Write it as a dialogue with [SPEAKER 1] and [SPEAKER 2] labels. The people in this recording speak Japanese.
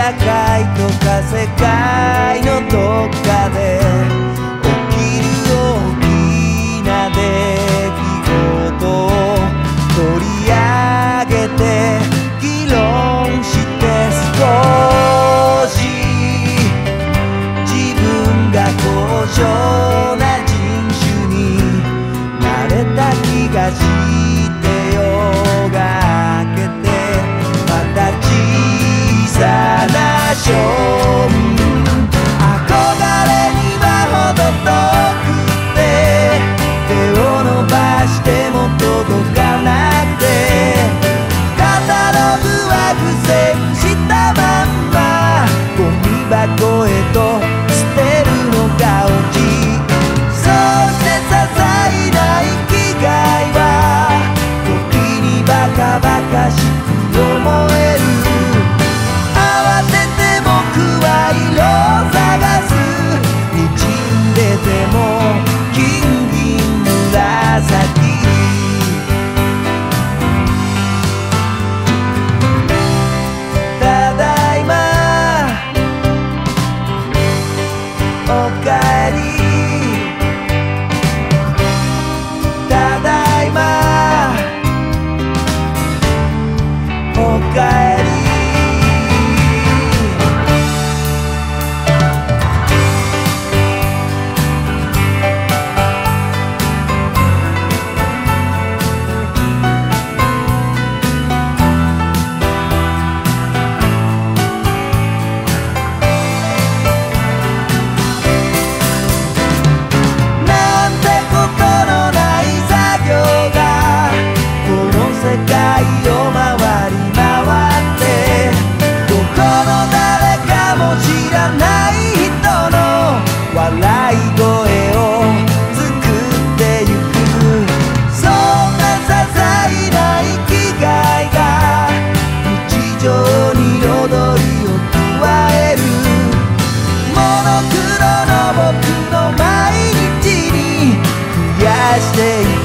[SPEAKER 1] 社会とか世界のどっかで起きる大きな出来事を取り show stay.